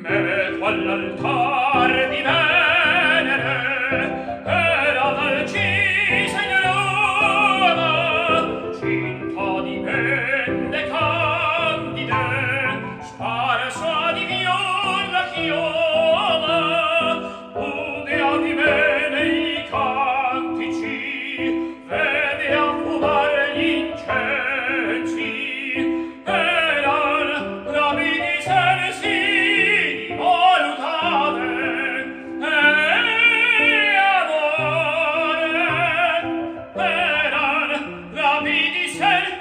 me meto all'altar di me. Mädchen